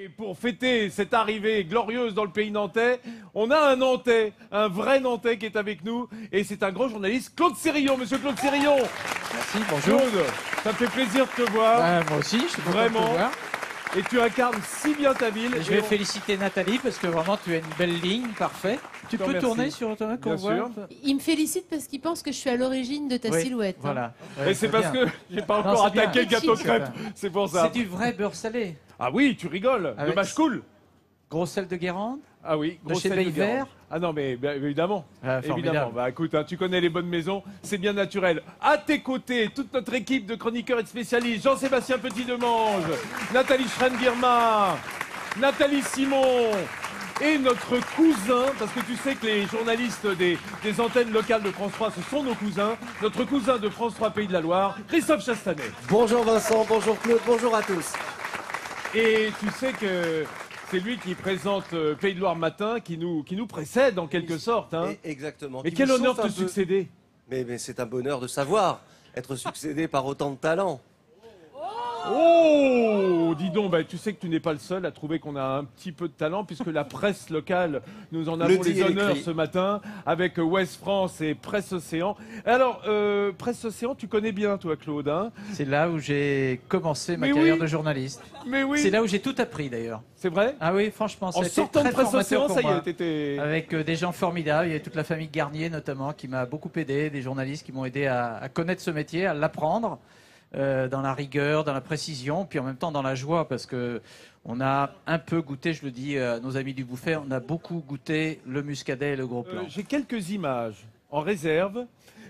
Et pour fêter cette arrivée glorieuse dans le pays nantais, on a un Nantais, un vrai Nantais qui est avec nous, et c'est un grand journaliste, Claude Sérillon. Monsieur Claude Sérillon. Merci, bonjour. Claude, ça me fait plaisir de te voir. Bah, moi aussi, je suis de te Vraiment. voir. Et tu incarnes si bien ta ville. Et Je vais on- féliciter Nathalie parce que vraiment tu as une belle ligne, parfait. Tu peux tourner sur toi qu'on voit. Il me félicite parce qu'il pense que je suis à l'origine de ta Oui, silhouette. hein. Voilà. Et c'est parce bien. que j'ai pas Non, encore bien. attaqué le gâteau de C'est pour ça. C'est du vrai beurre salé. Ah oui, tu rigoles. De Avec- mâche cool. Gros sel de Guérande. Ah oui, De gros chez sel de Guérande. Ah non, mais bien évidemment. Ah, Évidemment. Bah écoute, hein, tu connais les bonnes maisons, c'est bien naturel. À tes côtés, toute notre équipe de chroniqueurs et de spécialistes, Jean-Sébastien Petit-Demange, Nathalie Schrein-Guirma, Nathalie Simon et notre cousin, parce que tu sais que les journalistes des, des antennes locales de France 3, ce sont nos cousins, notre cousin de France 3 Pays de la Loire, Christophe Chastanet. Bonjour Vincent, bonjour Claude, bonjour à tous. Et tu sais que c'est lui qui présente euh, Pays de Loire Matin, qui nous, qui nous précède en quelque sorte. hein. Et- exactement. Mais Qui quel honneur de te peu. succéder. Mais, mais c'est un bonheur de savoir être succédé par autant de talent. Oh Dis donc, bah, tu sais que tu n'es pas le seul à trouver qu'on a un petit peu de talent, puisque la presse locale, nous en avons dit les honneurs ce matin, avec Ouest France et Presse Océan. Alors, euh, Presse Océan, tu connais bien, toi, Claude, hein? C'est là où j'ai commencé ma Mais carrière oui. de journaliste. Mais oui, C'est là où j'ai tout appris d'ailleurs. c'est vrai? Ah oui, franchement, ça En a été sortant de Presse Océan, ça y est, t'étais... Avec euh, des gens formidables, il y avait toute la famille Garnier notamment qui m'a beaucoup aidé, des journalistes qui m'ont aidé à, à connaître ce métier, à l'apprendre euh, dans la rigueur, dans la précision, puis en même temps dans la joie parce que on a un peu goûté, je le dis à nos amis du Bouffet, on a beaucoup goûté le muscadet et le gros Euh, plan. J'ai quelques images en réserve.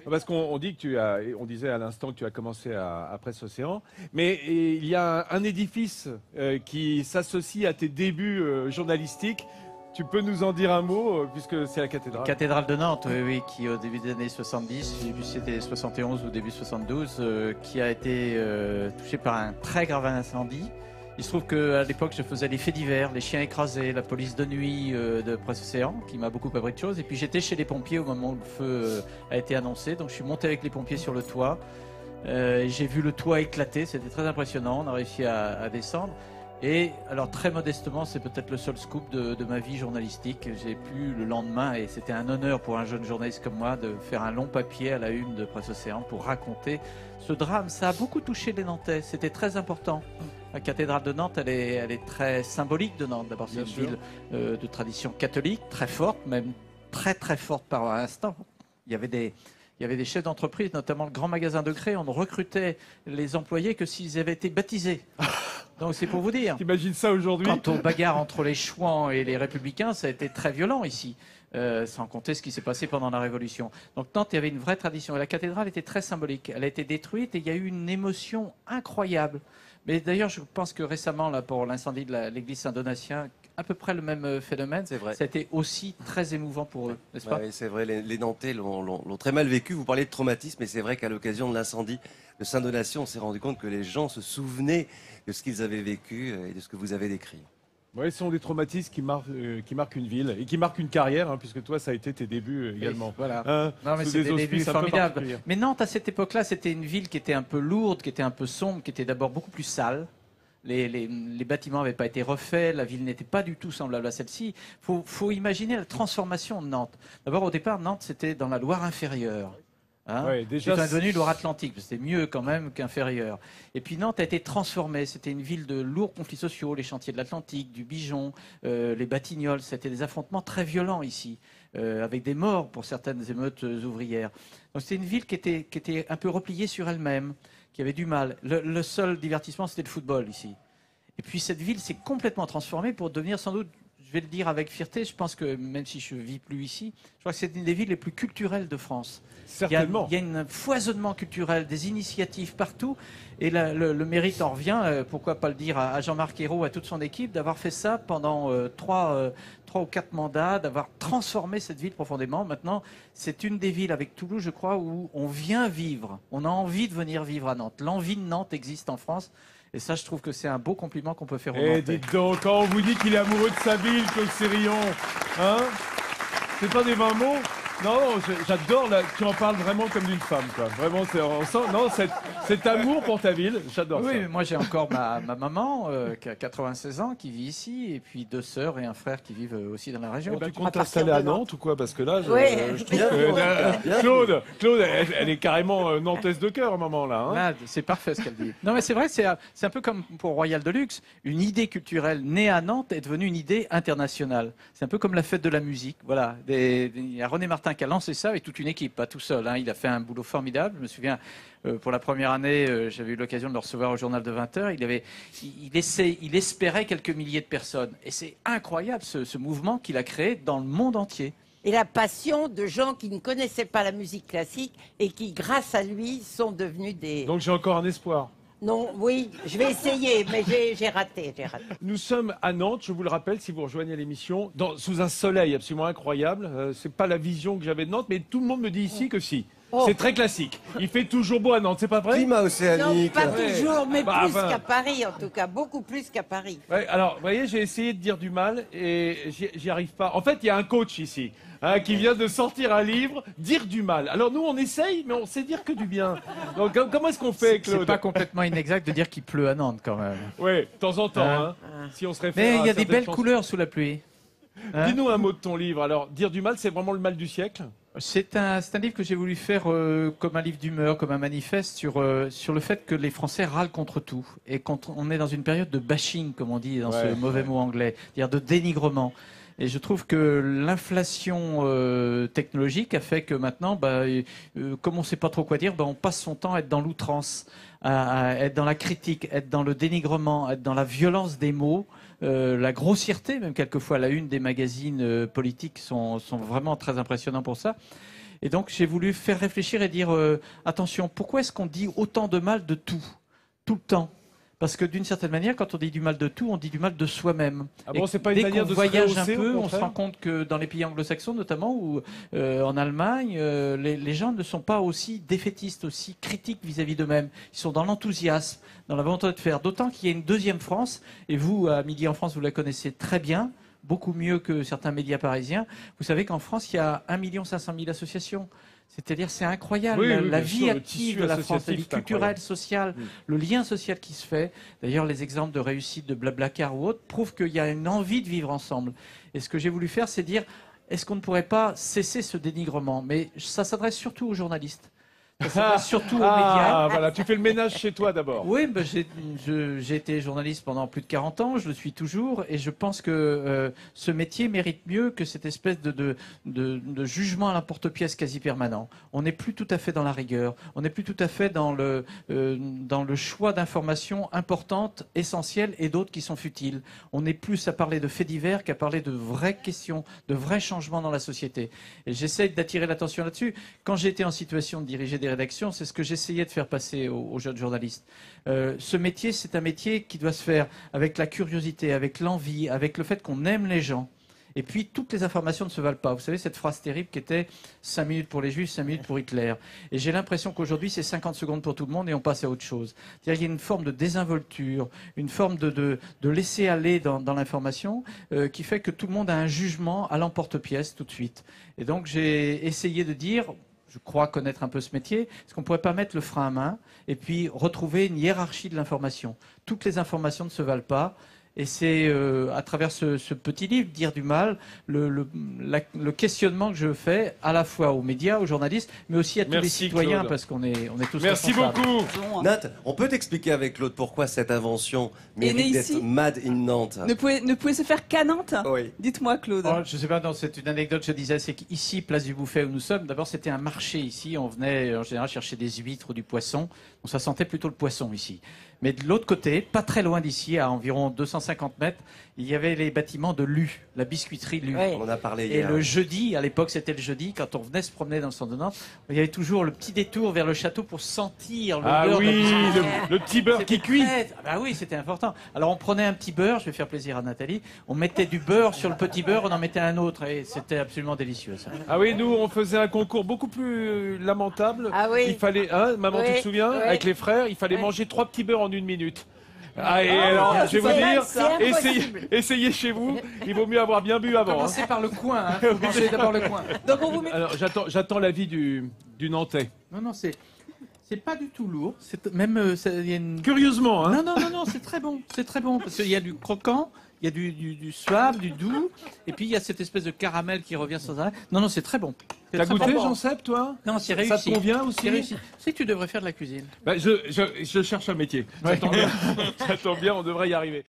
Parce qu'on on dit que tu as, on disait à l'instant que tu as commencé à, à Presse Océan, mais il y a un, un édifice euh, qui s'associe à tes débuts euh, journalistiques. Tu peux nous en dire un mot, euh, puisque c'est la cathédrale. Cathédrale de Nantes, oui, oui, qui au début des années 70, début c'était 71 ou début 72, euh, qui a été euh, touché par un très grave incendie. Il se trouve qu'à l'époque, je faisais les faits divers, les chiens écrasés, la police de nuit euh, de Presse Océan, qui m'a beaucoup appris de choses. Et puis j'étais chez les pompiers au moment où le feu a été annoncé. Donc je suis monté avec les pompiers sur le toit. J'ai vu le toit éclater, c'était très impressionnant. On a réussi à descendre. Et alors très modestement, c'est peut-être le seul scoop de, de ma vie journalistique. J'ai pu le lendemain, et c'était un honneur pour un jeune journaliste comme moi, de faire un long papier à la une de Presse Océan pour raconter ce drame. Ça a beaucoup touché les Nantais, c'était très important. La cathédrale de Nantes, elle est, elle est très symbolique de Nantes. D'abord, c'est une sûr. ville euh, de tradition catholique, très forte, même très très forte par instant. Il y avait des, il y avait des chefs d'entreprise, notamment le grand magasin de Cré, on ne recrutait les employés que s'ils avaient été baptisés. Donc c'est pour vous dire. T'imagines ça aujourd'hui Quant aux bagarres entre les Chouans et les Républicains, ça a été très violent ici, euh, sans compter ce qui s'est passé pendant la Révolution. Donc Nantes, il y avait une vraie tradition. Et la cathédrale était très symbolique. Elle a été détruite et il y a eu une émotion incroyable. Mais d'ailleurs, je pense que récemment, là, pour l'incendie de l'église Saint-Donatien, à peu près le même euh, phénomène. C'est vrai. Ça a été aussi très émouvant pour eux, n'est-ce pas Ouais, c'est vrai, les, les Nantais l'ont l'ont- l'ont très mal vécu. Vous parlez de traumatisme, et c'est vrai qu'à l'occasion de l'incendie de Saint-Donatien, on s'est rendu compte que les gens se souvenaient de ce qu'ils avaient vécu euh, et de ce que vous avez décrit. Ouais, ce sont des traumatismes qui marquent, euh, qui marquent une ville et qui marquent une carrière, hein, puisque toi, ça a été tes débuts euh, également. Voilà. Hein, Non, mais c'est des des débuts formidables. Mais Nantes, à cette époque-là, c'était une ville qui était un peu lourde, qui était un peu sombre, qui était d'abord beaucoup plus sale. Les, les- les bâtiments n'avaient pas été refaits, la ville n'était pas du tout semblable à celle-ci. Il faut, faut imaginer la transformation de Nantes. D'abord, au départ, Nantes, c'était dans la Loire inférieure. Hein Ouais, déjà, c'est devenu Loire-Atlantique, c'était mieux quand même qu'inférieur. Et puis Nantes a été transformée, c'était une ville de lourds conflits sociaux, les chantiers de l'Atlantique, du Bijon, euh, les Batignolles, c'était des affrontements très violents ici, euh, avec des morts pour certaines émeutes ouvrières. Donc c'était une ville qui était, qui était un peu repliée sur elle-même, qui avait du mal. Le seul divertissement, c'était le football ici. Et puis cette ville s'est complètement transformée pour devenir sans doute, je vais le dire avec fierté, je pense que même si je vis plus ici, je crois que c'est une des villes les plus culturelles de France. Il y, a, Certainement. il y a un foisonnement culturel, des initiatives partout, et la- le, le mérite en revient, euh, pourquoi pas le dire à, à Jean-Marc Ayrault, à toute son équipe, d'avoir fait ça pendant euh, trois, euh, trois ou quatre mandats, d'avoir transformé cette ville profondément. Maintenant, c'est une des villes avec Toulouse, je crois, où on vient vivre, on a envie de venir vivre à Nantes. L'envie de Nantes existe en France, et ça, je trouve que c'est un beau compliment qu'on peut faire aux Eh, Nantais. dites donc, quand on vous dit qu'il est amoureux de sa ville, Claude Sérillon, hein C'est pas des 20 mots Non, j'adore, la- tu en parles vraiment comme d'une femme, quoi. Vraiment, c'est, on sent, non, cet, cet amour pour ta ville, j'adore Oui, ça. mais moi j'ai encore ma, ma maman euh, qui a 96 ans, qui vit ici, et puis deux sœurs et un frère qui vivent euh, aussi dans la région. Eh ben, tu à comptes t'installer à Nantes. Ou quoi? Parce que là, je, Oui. je trouve que euh. Claude, Claude, elle, elle est carrément euh, nantaise de cœur, maman là. hein. Là, c'est parfait ce qu'elle dit. Non, mais c'est vrai, c'est un- c'est un peu comme pour Royal de Luxe. Une idée culturelle née à Nantes est devenue une idée internationale. C'est un peu comme la fête de la musique. Voilà. Des- des- il y a René Martin qui a lancé ça avec toute une équipe, pas tout seul. hein. Il a fait un boulot formidable. Je me souviens, euh, pour la première année, euh, j'avais eu l'occasion de le recevoir au journal de 20h. Il, avait, il, il essaie- il espérait quelques milliers de personnes. Et c'est incroyable ce, ce mouvement qu'il a créé dans le monde entier. Et la passion de gens qui ne connaissaient pas la musique classique et qui, grâce à lui, sont devenus des... Donc j'ai encore un espoir. Non, oui, je vais essayer, mais j'ai raté. Nous sommes à Nantes, je vous le rappelle, si vous rejoignez l'émission, sous un soleil absolument incroyable. Euh, c'est pas la vision que j'avais de Nantes, mais tout le monde me dit ici que si. Oh. C'est très classique. Il fait toujours beau à Nantes, c'est pas vrai Climat Non, océanique. pas Ouais. toujours, mais Bah, plus enfin. qu'à Paris, en tout cas, beaucoup plus qu'à Paris. Ouais, alors, vous voyez, j'ai essayé de dire du mal et j'y arrive pas. En fait, il y a un coach ici hein, qui vient de sortir un livre, dire du mal. Alors nous, on essaye, mais on sait dire que du bien. Donc, com- comment est-ce qu'on fait, C'est Claude pas complètement inexact de dire qu'il pleut à Nantes quand même. Oui, de temps en temps. Hein hein, si on se réfère Mais il y a des belles chansons. couleurs sous la pluie. Hein Dis-nous un mot de ton livre. Alors, dire du mal, c'est vraiment le mal du siècle? C'est un, un livre que j'ai voulu faire euh, comme un livre d'humeur, comme un manifeste sur, euh, sur le fait que les Français râlent contre tout. Et quand on est dans une période de bashing, comme on dit dans Ouais. ce mauvais mot anglais, c'est-à-dire de dénigrement. Et je trouve que l'inflation euh, technologique a fait que maintenant, bah, euh, comme on ne sait pas trop quoi dire, bah, on passe son temps à être dans l'outrance, à, à être dans la critique, être dans le dénigrement, être dans la violence des mots, euh, la grossièreté, même quelquefois la une des magazines politiques sont, vraiment très impressionnants pour ça. Et donc j'ai voulu faire réfléchir et dire attention, pourquoi est-ce qu'on dit autant de mal de tout, tout le temps? Parce que d'une certaine manière, quand on dit du mal de tout, on dit du mal de soi-même. Ah bon, Et c'est pas une dès manière qu'on de voyage un peu, on se rend compte que dans les pays anglo-saxons notamment, ou euh, en Allemagne, euh, les, les gens ne sont pas aussi défaitistes, aussi critiques vis-à-vis d'eux-mêmes. Ils sont dans l'enthousiasme, dans la volonté de faire. D'autant qu'il y a une deuxième France, et vous, à Midi en France, vous la connaissez très bien, beaucoup mieux que certains médias parisiens. Vous savez qu'en France, il y a 1 500 000 associations. C'est-à-dire, c'est incroyable. Oui, la oui, la bien vie sûr, active de la France, la vie culturelle, sociale, Mm. le lien social qui se fait. D'ailleurs, les exemples de réussite de Blablacar ou autres prouvent qu'il y a une envie de vivre ensemble. Et ce que j'ai voulu faire, c'est dire est-ce qu'on ne pourrait pas cesser ce dénigrement? Mais ça s'adresse surtout aux journalistes. Surtout aux médias. Ah, voilà, tu fais le ménage chez toi d'abord. Oui, ben, j'ai été journaliste pendant plus de 40 ans, je le suis toujours, et je pense que euh, ce métier mérite mieux que cette espèce de, de, de- de jugement à l'emporte-pièce quasi permanent. On n'est plus tout à fait dans la rigueur, on n'est plus tout à fait dans le, euh, dans le choix d'informations importantes, essentielles, et d'autres qui sont futiles. On est plus à parler de faits divers qu'à parler de vraies questions, de vrais changements dans la société. Et j'essaie d'attirer l'attention là-dessus. Quand j'étais en situation de diriger des rédactions, c'est ce que j'essayais de faire passer aux, jeunes journalistes. Euh, ce métier, c'est un métier qui doit se faire avec la curiosité, avec l'envie, avec le fait qu'on aime les gens. Et puis, toutes les informations ne se valent pas. Vous savez, cette phrase terrible qui était 5 minutes pour les juifs, 5 minutes pour Hitler. Et j'ai l'impression qu'aujourd'hui, c'est 50 secondes pour tout le monde et on passe à autre chose. C'est-à-dire y a une forme de désinvolture, une forme de, laisser aller dans, dans l'information euh, qui fait que tout le monde a un jugement à l'emporte-pièce tout de suite. Et donc, j'ai essayé de dire, je crois connaître un peu ce métier, est-ce qu'on ne pourrait pas mettre le frein à main et puis retrouver une hiérarchie de l'information? Toutes les informations ne se valent pas. Et c'est euh, à travers ce, ce petit livre, Dire du mal, le, le- la- le questionnement que je fais à la fois aux médias, aux journalistes, mais aussi à tous les citoyens, Claude. parce qu'on est, on est tous Merci beaucoup. Nat, on peut t'expliquer avec Claude pourquoi cette invention mérite d'être ici mad in Nantes? Ne pouvait, ne pouvait se faire qu'à Nantes? Oui. Dites-moi, Claude. Oh, je sais pas, c'est une anecdote, je disais, c'est qu'ici, place du Bouffet où nous sommes, d'abord c'était un marché ici, on venait en général chercher des huîtres ou du poisson, donc ça sentait plutôt le poisson ici. Mais de l'autre côté, pas très loin d'ici, à environ 250 mètres, il y avait les bâtiments de Lu, la biscuiterie Lu. Ouais. On en a parlé Et hier. le jeudi, à l'époque c'était le jeudi, quand on venait se promener dans le centre de Nantes, il y avait toujours le petit détour vers le château pour sentir Ah l'odeur de la oui, le, le petit beurre qui C'était cuit. Ah bah oui, c'était important. Alors on prenait un petit beurre, je vais faire plaisir à Nathalie, on mettait du beurre sur le petit beurre, on en mettait un autre et c'était absolument délicieux ça. Ah oui, nous, on faisait un concours beaucoup plus lamentable. Ah oui. Il fallait, hein, maman, tu te souviens, oui. avec les frères, il fallait Oui. manger trois petits beurres en une minute. Ah, et alors, je vais vous dire, essayez, essayez chez vous. Il vaut mieux avoir bien bu avant. hein. Commencez par le coin, hein. D'abord le coin. Donc on vous met. Alors, j'attends, j'attends l'avis du, du Nantais. Non, non, c'est. C'est pas du tout lourd. C'est même. euh, ça- il y a une... Curieusement, hein. Non, non, non, non, c'est très bon. C'est très bon parce qu'il y a du croquant, il y a du, du, du suave, du doux, et puis il y a cette espèce de caramel qui revient sans arrêt. Non, non, c'est très bon. C'est T'as très goûté, bon. Jean-Seb, toi? Non, c'est Ça réussi. te convient C'est aussi réussi. Tu sais que tu devrais faire de la cuisine. Bah, je, je, je cherche un métier. Ça tombe bien. Ça tombe bien, on devrait y arriver.